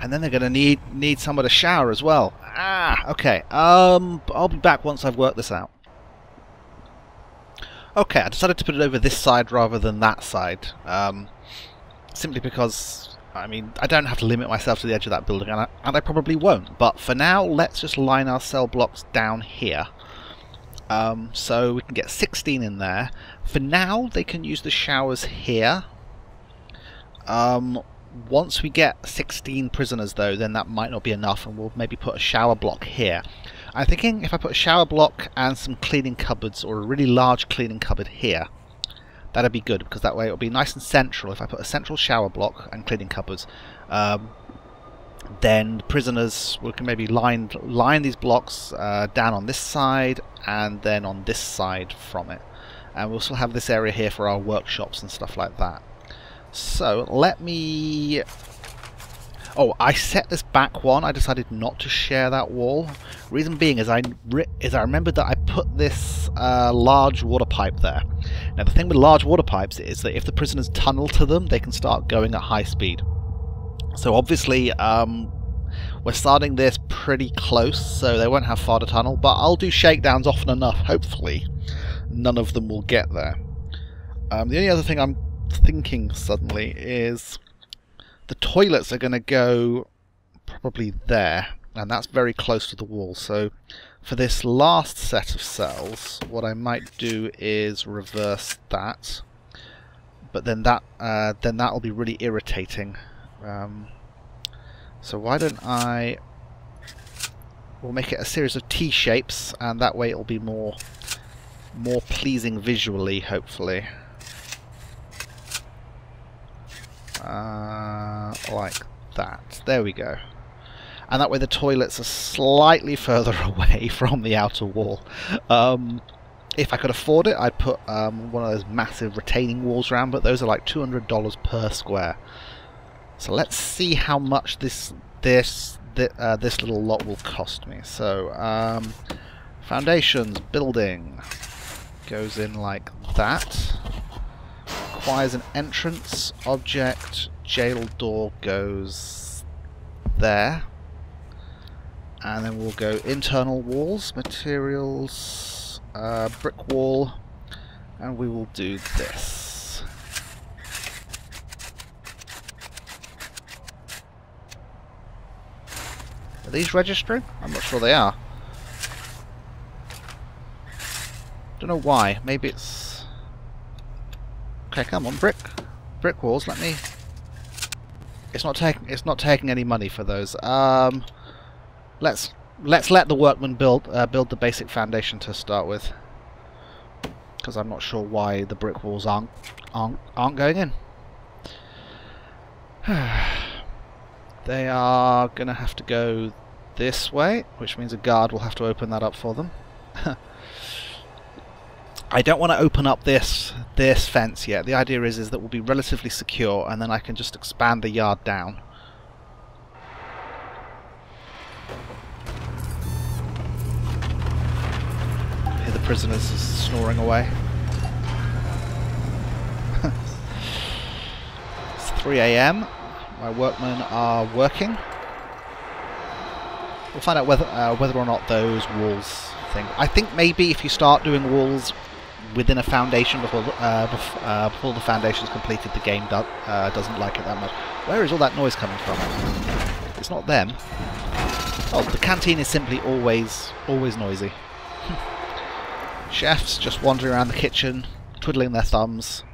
And then they're going to need need somewhere to shower as well. Ah, okay. Um, I'll be back once I've worked this out. Okay, I decided to put it over this side rather than that side. Um, simply because, I mean, I don't have to limit myself to the edge of that building, and I, and I probably won't. But for now, let's just line our cell blocks down here. Um, so we can get 16 in there. For now, they can use the showers here. Um, once we get 16 prisoners, though, then that might not be enough, and we'll maybe put a shower block here. I'm thinking if I put a shower block and some cleaning cupboards or a really large cleaning cupboard here, that'd be good because that way it'll be nice and central. If I put a central shower block and cleaning cupboards, um, then the prisoners we can maybe line line these blocks uh, down on this side and then on this side from it, and we'll still have this area here for our workshops and stuff like that. So let me Oh, I set this back one. I decided not to share that wall. Reason being is I is I remembered that I put this uh, large water pipe there. Now the thing with large water pipes is that if the prisoners tunnel to them, they can start going at high speed. So obviously, um, we're starting this pretty close, so they won't have far to tunnel. But I'll do shakedowns often enough. Hopefully, none of them will get there. Um, the only other thing I'm thinking suddenly is the toilets are going to go probably there, and that's very close to the wall. So for this last set of cells, what I might do is reverse that. But then that uh, then that will be really irritating. Um, so why don't I? We'll make it a series of T shapes, and that way it'll be more more pleasing visually, hopefully. Uh, like that. There we go. And that way the toilets are slightly further away from the outer wall. Um, if I could afford it, I'd put um, one of those massive retaining walls around, but those are like $200 per square. So let's see how much this this uh, this little lot will cost me. So um, foundations, building goes in like that requires an entrance, object, jail door goes there. And then we'll go internal walls, materials, uh, brick wall, and we will do this. Are these registering? I'm not sure they are. Don't know why. Maybe it's... Okay, come on, brick. Brick walls, let me... It's not taking it's not taking any money for those. Um let's let's let the workmen build uh, build the basic foundation to start with. Because I'm not sure why the brick walls aren't aren't aren't going in. they are gonna have to go this way, which means a guard will have to open that up for them. I don't want to open up this this fence yet. The idea is is that we'll be relatively secure, and then I can just expand the yard down. Hear the prisoners is snoring away. it's 3 a.m. My workmen are working. We'll find out whether uh, whether or not those walls thing. I think maybe if you start doing walls within a foundation before uh, bef uh, before the foundation's completed, the game do uh, doesn't like it that much. Where is all that noise coming from? It's not them. Oh, the canteen is simply always, always noisy. Chefs just wandering around the kitchen, twiddling their thumbs.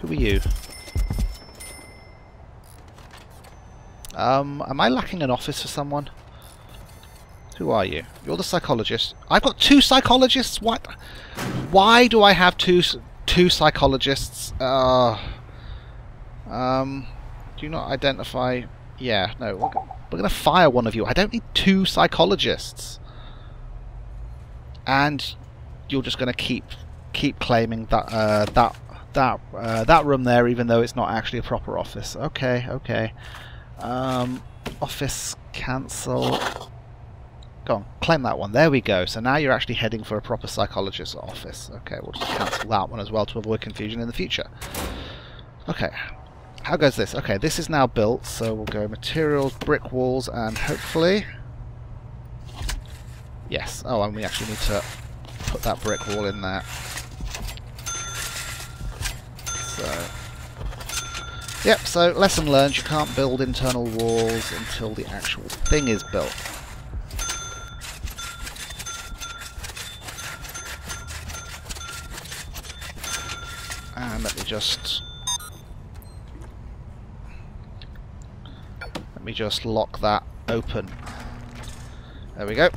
Who are you? Um, am I lacking an office for someone? Who are you? You're the psychologist. I've got two psychologists. What? Why do I have two two psychologists? Uh, um, do you not identify? Yeah, no. We're, going to fire one of you. I don't need two psychologists. And you're just going to keep keep claiming that uh, that that uh, that room there, even though it's not actually a proper office. Okay, okay. Um, office cancel. Go on, claim that one. There we go. So now you're actually heading for a proper psychologist's office. Okay, we'll just cancel that one as well to avoid confusion in the future. Okay, how goes this? Okay, this is now built, so we'll go materials, brick walls, and hopefully... Yes. Oh, and we actually need to put that brick wall in there. So... Yep, so lesson learned, you can't build internal walls until the actual thing is built. And let me just... Let me just lock that open. There we go.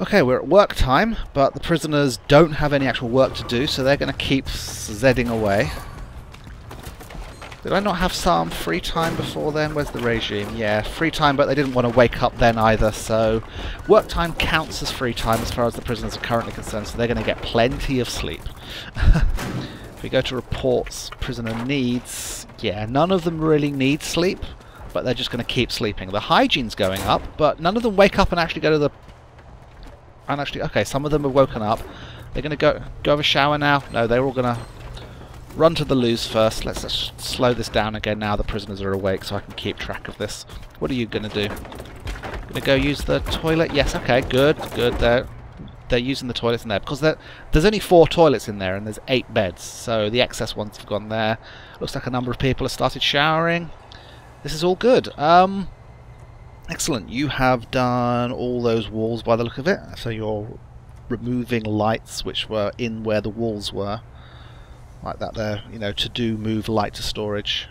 Okay, we're at work time, but the prisoners don't have any actual work to do, so they're going to keep zedding away. Did I not have some free time before then? Where's the regime? Yeah, free time, but they didn't want to wake up then either, so work time counts as free time as far as the prisoners are currently concerned, so they're going to get plenty of sleep. if we go to reports, prisoner needs... Yeah, none of them really need sleep, but they're just going to keep sleeping. The hygiene's going up, but none of them wake up and actually go to the... And actually, okay, some of them have woken up. They're going to go go have a shower now. No, they're all going to Run to the loos first. Let's slow this down again now the prisoners are awake so I can keep track of this. What are you going to do? Going to go use the toilet? Yes, okay, good, good. They're, they're using the toilets in there because there's only four toilets in there and there's eight beds. So the excess ones have gone there. Looks like a number of people have started showering. This is all good. Um, excellent. You have done all those walls by the look of it. So you're removing lights which were in where the walls were like that there, you know, to do move light to storage.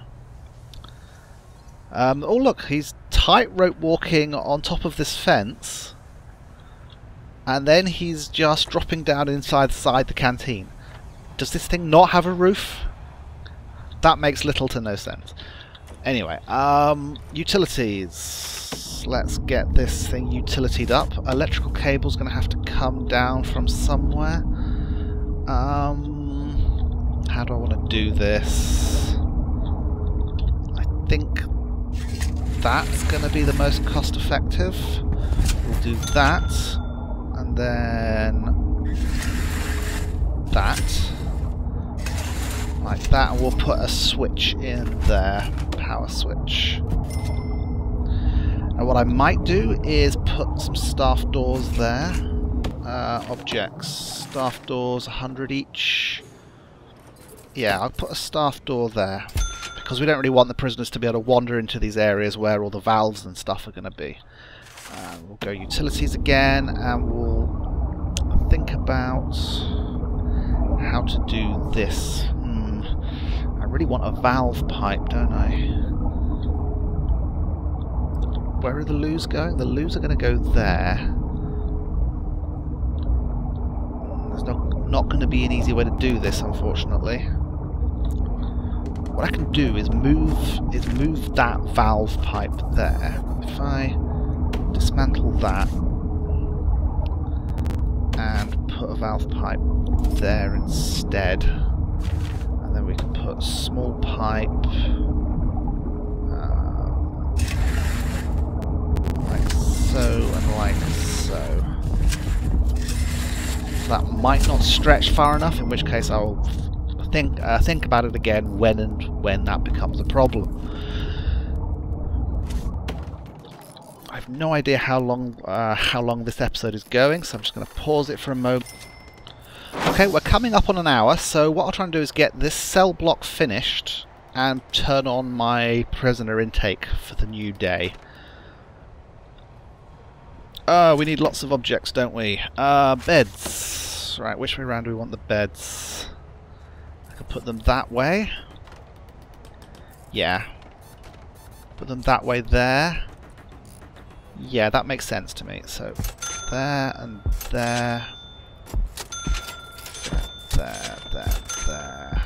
Um, oh look, he's tightrope walking on top of this fence and then he's just dropping down inside side the canteen. Does this thing not have a roof? That makes little to no sense. Anyway, um, utilities. Let's get this thing utilitied up. Electrical cable's going to have to come down from somewhere. Um, how do I want to do this? I think that's going to be the most cost effective. We'll do that, and then that, like that, and we'll put a switch in there, power switch. And what I might do is put some staff doors there. Uh, objects, staff doors, 100 each. Yeah, I'll put a staff door there because we don't really want the prisoners to be able to wander into these areas where all the valves and stuff are going to be. Uh, we'll go utilities again and we'll think about how to do this. Hmm. I really want a valve pipe, don't I? Where are the loos going? The loos are going to go there. There's not, not going to be an easy way to do this, unfortunately. What I can do is move is move that valve pipe there. If I dismantle that and put a valve pipe there instead, and then we can put small pipe uh, like so and like so. That might not stretch far enough, in which case I'll think uh, think about it again when and when that becomes a problem. I have no idea how long uh, how long this episode is going, so I'm just going to pause it for a moment. Okay, we're coming up on an hour, so what I'll try and do is get this cell block finished and turn on my prisoner intake for the new day. Oh, we need lots of objects, don't we? Uh, beds. Right, which way around do we want the beds? Put them that way. Yeah. Put them that way there. Yeah, that makes sense to me. So, there and there. There, there, there.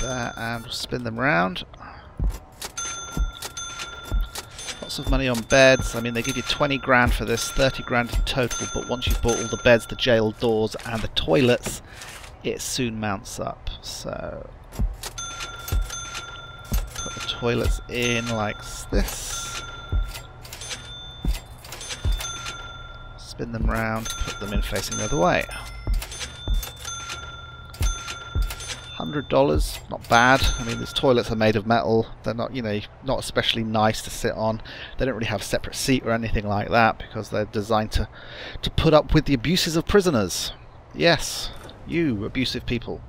There, and we'll spin them round. Lots of money on beds. I mean, they give you 20 grand for this, 30 grand in total, but once you've bought all the beds, the jail doors, and the toilets, it soon mounts up. So put the toilets in like this. Spin them round, put them in facing the other way. Hundred dollars, not bad. I mean, these toilets are made of metal. They're not, you know, not especially nice to sit on. They don't really have a separate seat or anything like that because they're designed to to put up with the abuses of prisoners. Yes, you abusive people.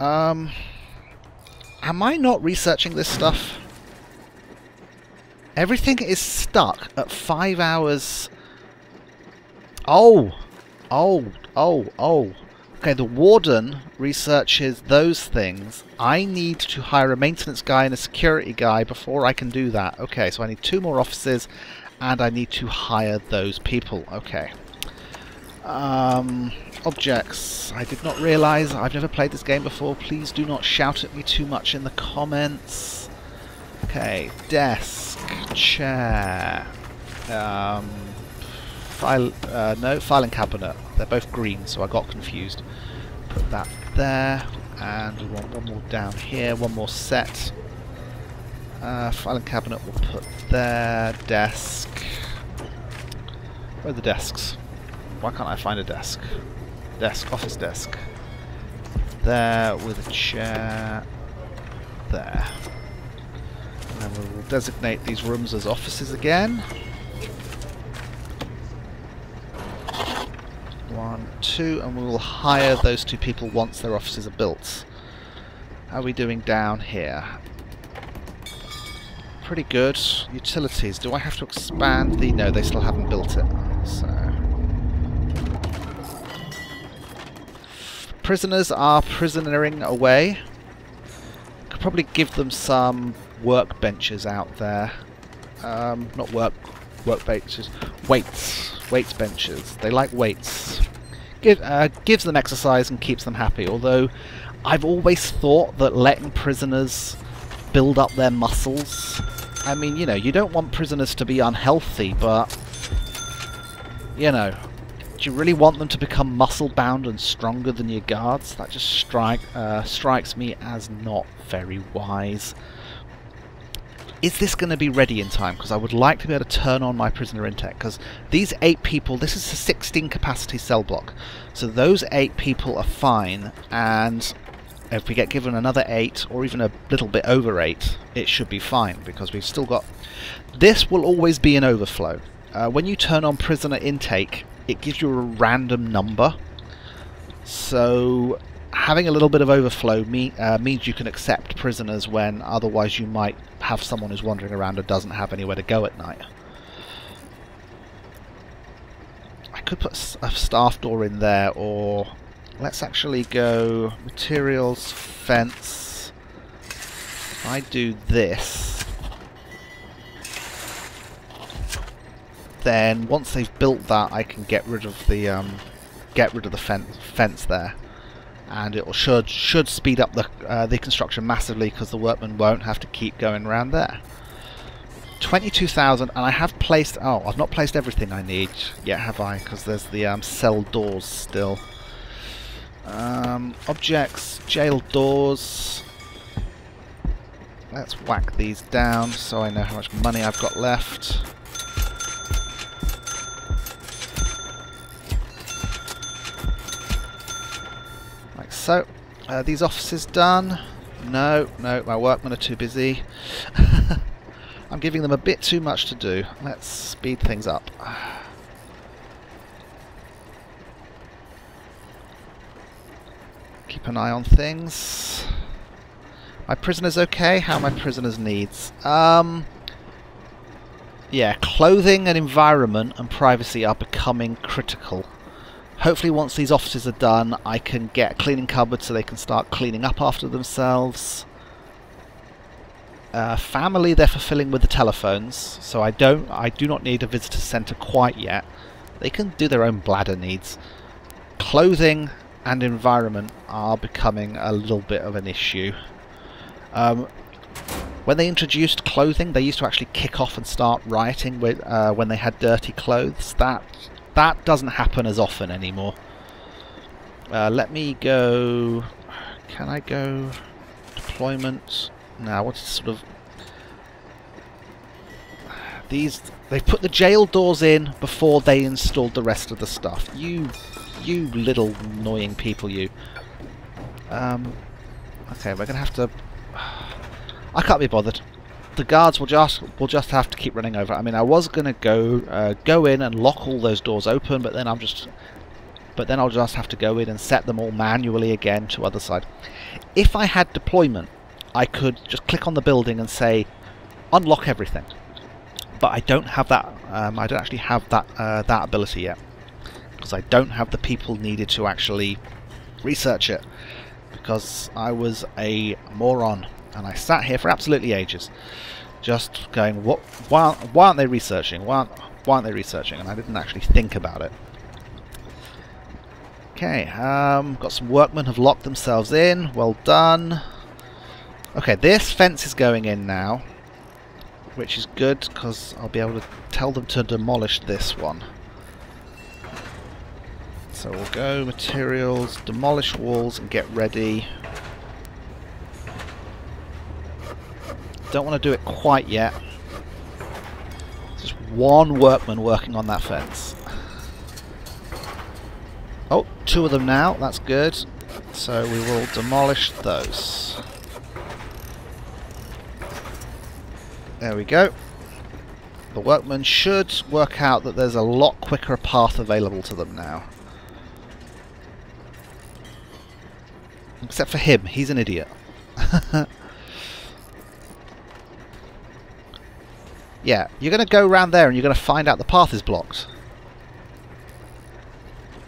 Um, am I not researching this stuff? Everything is stuck at five hours. Oh, oh, oh, oh. Okay, the warden researches those things. I need to hire a maintenance guy and a security guy before I can do that. Okay, so I need two more offices and I need to hire those people. Okay. Um, objects. I did not realise. I've never played this game before. Please do not shout at me too much in the comments. Okay, desk, chair, um, file, uh, no, filing cabinet. They're both green, so I got confused. Put that there, and we want one more down here, one more set. Uh, filing cabinet we'll put there, desk. Where are the desks? Why can't I find a desk? Desk, office desk. There with a chair. There. And then we will designate these rooms as offices again. One, two, and we will hire those two people once their offices are built. How are we doing down here? Pretty good. Utilities. Do I have to expand the... No, they still haven't built it. So... prisoners are prisonering away. Could probably give them some workbenches out there. Um, not work workbenches, weights, weights benches. They like weights. Give, uh, gives them exercise and keeps them happy. Although I've always thought that letting prisoners build up their muscles. I mean, you know, you don't want prisoners to be unhealthy, but you know, do you really want them to become muscle-bound and stronger than your guards? That just strike uh, strikes me as not very wise. Is this going to be ready in time? Because I would like to be able to turn on my prisoner intake. Because these eight people, this is a 16 capacity cell block. So those eight people are fine. And if we get given another 8 or even a little bit over 8 it should be fine because we've still got this will always be an overflow uh, when you turn on prisoner intake it gives you a random number so having a little bit of overflow me, uh, means you can accept prisoners when otherwise you might have someone who's wandering around and doesn't have anywhere to go at night I could put a staff door in there or let's actually go materials, fence. If I do this, then once they've built that, I can get rid of the um, get rid of the fence fence there, and it should should speed up the uh, the construction massively because the workmen won't have to keep going around there. 22,000 and I have placed oh I've not placed everything I need yet have I because there's the um, cell doors still um, objects, jail doors. Let's whack these down so I know how much money I've got left. So. Uh, these offices done? No, no, my workmen are too busy. I'm giving them a bit too much to do. Let's speed things up. keep an eye on things. My prisoners okay? How my prisoners' needs? Um, yeah, clothing and environment and privacy are becoming critical. Hopefully once these offices are done, I can get a cleaning cupboard so they can start cleaning up after themselves. Uh, family they're fulfilling with the telephones, so I don't, I do not need a visitor centre quite yet. They can do their own bladder needs. Clothing and environment are becoming a little bit of an issue. Um, when they introduced clothing, they used to actually kick off and start rioting with, uh, when they had dirty clothes. That that doesn't happen as often anymore. Uh, let me go. Can I go deployment? Now, what's sort of these? They put the jail doors in before they installed the rest of the stuff. You you little annoying people, you. Um, okay, we're gonna have to. I can't be bothered. The guards will just will just have to keep running over. I mean, I was gonna go uh, go in and lock all those doors open, but then I'm just. But then I'll just have to go in and set them all manually again to other side. If I had deployment, I could just click on the building and say, unlock everything. But I don't have that. Um, I don't actually have that uh, that ability yet because I don't have the people needed to actually research it because I was a moron and I sat here for absolutely ages just going what why, why aren't they researching? Why aren't, why aren't they researching? And I didn't actually think about it. Okay um, got some workmen have locked themselves in. Well done. Okay this fence is going in now which is good because I'll be able to tell them to demolish this one. So we'll go materials, demolish walls and get ready. Don't want to do it quite yet. Just one workman working on that fence. Oh, two of them now, that's good. So we will demolish those. There we go. The workmen should work out that there's a lot quicker path available to them now. Except for him, he's an idiot. yeah, you're going to go around there and you're going to find out the path is blocked.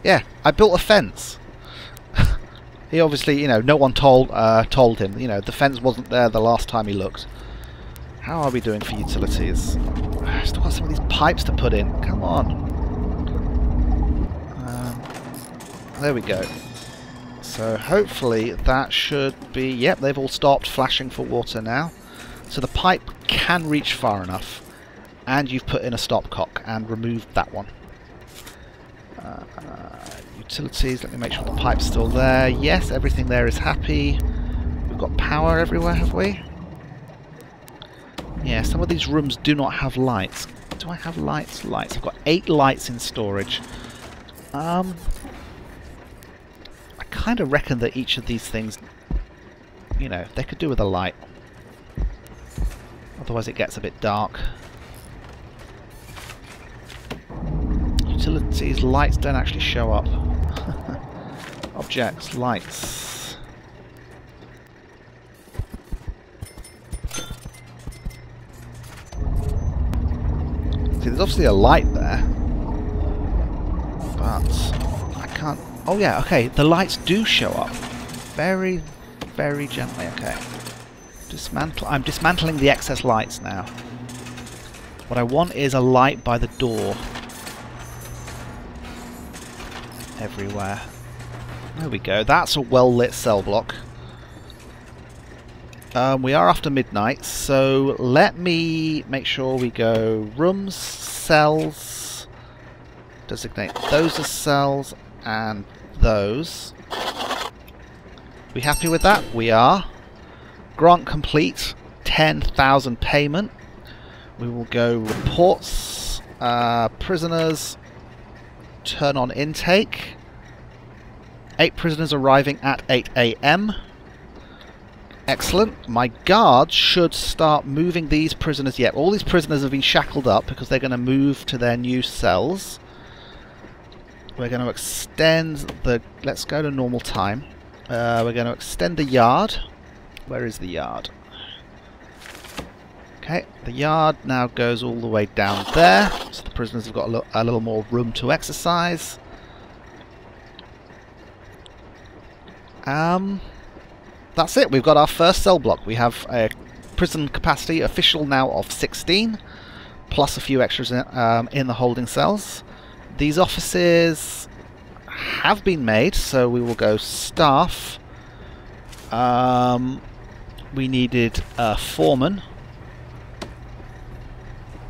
Yeah, I built a fence. he obviously, you know, no one told uh, told him. You know, the fence wasn't there the last time he looked. How are we doing for utilities? I still got some of these pipes to put in. Come on. Um, there we go. So hopefully that should be... Yep, they've all stopped flashing for water now. So the pipe can reach far enough. And you've put in a stopcock and removed that one. Uh, utilities, let me make sure the pipe's still there. Yes, everything there is happy. We've got power everywhere, have we? Yeah, some of these rooms do not have lights. Do I have lights? Lights. I've got eight lights in storage. Um, I kind of reckon that each of these things you know, they could do with a light. Otherwise it gets a bit dark. Utilities, lights don't actually show up. Objects, lights. See, there's obviously a light there. But I can't... Oh yeah, okay, the lights do show up. Very, very gently, okay. Dismantle. I'm dismantling the excess lights now. What I want is a light by the door. Everywhere. There we go. That's a well-lit cell block. Um, we are after midnight, so let me make sure we go rooms, cells, designate those as cells, and those. We happy with that? We are. Grant complete, 10,000 payment. We will go reports, uh, prisoners, turn on intake. Eight prisoners arriving at 8 a.m. Excellent. My guards should start moving these prisoners yet. All these prisoners have been shackled up because they're going to move to their new cells. We're going to extend the... Let's go to normal time. Uh, we're going to extend the yard. Where is the yard? Okay, the yard now goes all the way down there. So the prisoners have got a, a little more room to exercise. Um, that's it. We've got our first cell block. We have a prison capacity official now of 16, plus a few extras in, um, in the holding cells. These offices have been made, so we will go staff. Um, we needed a foreman.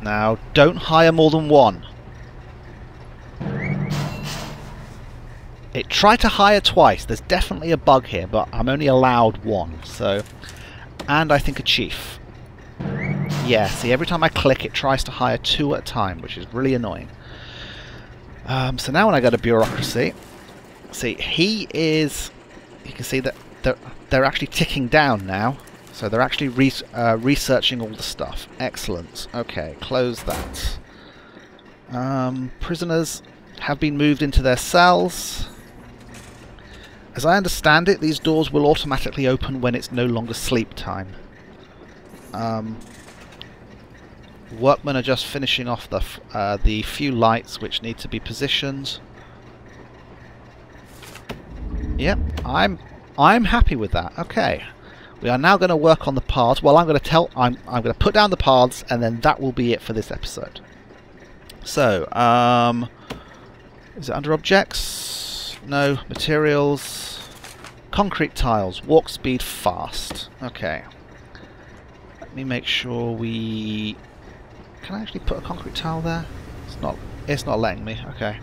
Now, don't hire more than one. It tried to hire twice. There's definitely a bug here, but I'm only allowed one. So, and I think a chief. Yeah, see, every time I click, it tries to hire two at a time, which is really annoying. Um, so now when I go to bureaucracy, see, he is. You can see that they're, they're actually ticking down now. So they're actually re uh, researching all the stuff. Excellent. Okay, close that. Um, prisoners have been moved into their cells. As I understand it, these doors will automatically open when it's no longer sleep time. Um, workmen are just finishing off the uh, the few lights which need to be positioned. Yep, I'm I'm happy with that. Okay, we are now going to work on the paths. Well, I'm going to tell I'm I'm going to put down the paths, and then that will be it for this episode. So, um, is it under objects? No materials. Concrete tiles, walk speed fast. Okay. Let me make sure we... Can I actually put a concrete tile there? It's not It's not letting me. Okay.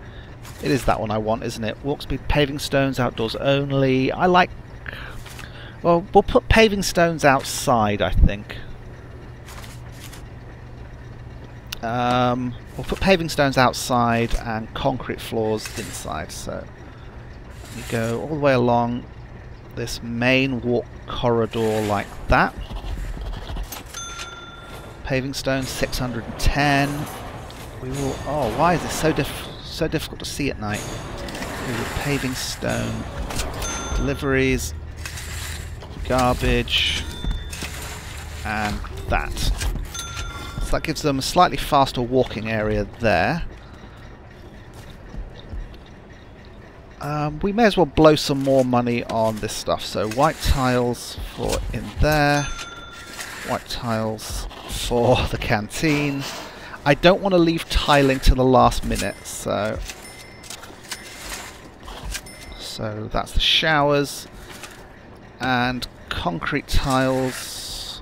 It is that one I want, isn't it? Walk speed, paving stones, outdoors only. I like... Well, we'll put paving stones outside, I think. Um, we'll put paving stones outside and concrete floors inside. So we go all the way along this main walk corridor like that. Paving stone 610. We will. Oh, why is this so diff so difficult to see at night? paving stone deliveries, garbage, and that. So that gives them a slightly faster walking area there. Um, we may as well blow some more money on this stuff. So white tiles for in there. White tiles for the canteen. I don't want to leave tiling to the last minute, so... So that's the showers. And concrete tiles.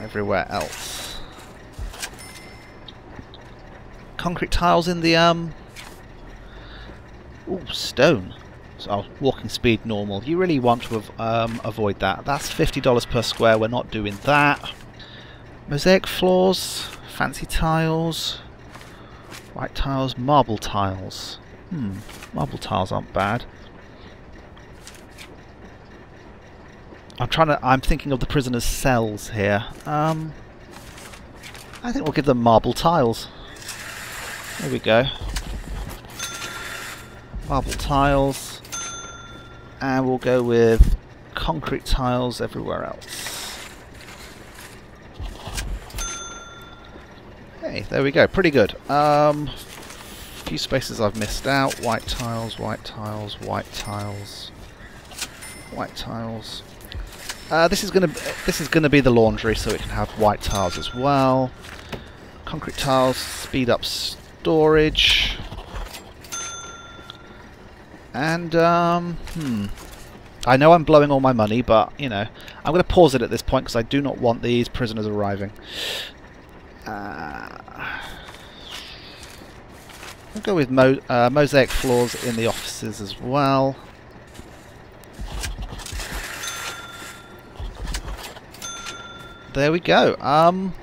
Everywhere else. Concrete tiles in the um Ooh, stone. So oh, walking speed normal. You really want to um, avoid that. That's $50 per square. We're not doing that. Mosaic floors, fancy tiles, white tiles, marble tiles. Hmm, marble tiles aren't bad. I'm trying to. I'm thinking of the prisoners' cells here. Um, I think we'll give them marble tiles. There we go. Marble tiles, and we'll go with concrete tiles everywhere else. Hey, there we go. Pretty good. Um, few spaces I've missed out. White tiles, white tiles, white tiles, white tiles. Uh, this is gonna this is gonna be the laundry, so it can have white tiles as well. Concrete tiles speed up storage. And um, hmm. I know I'm blowing all my money, but you know I'm going to pause it at this point because I do not want these prisoners arriving. Uh, I'll go with mo uh, mosaic floors in the offices as well. there we go. Um,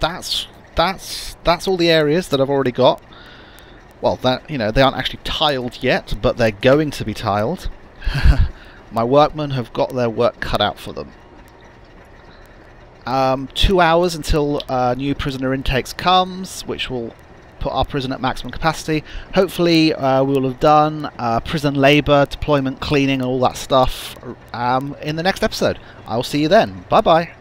that's that's that's all the areas that I've already got. Well, that you know they aren't actually tiled yet, but they're going to be tiled. My workmen have got their work cut out for them. Um, two hours until uh, new prisoner intakes comes, which will put our prison at maximum capacity. Hopefully uh, we will have done uh, prison labour, deployment, cleaning and all that stuff um, in the next episode. I will see you then. Bye bye.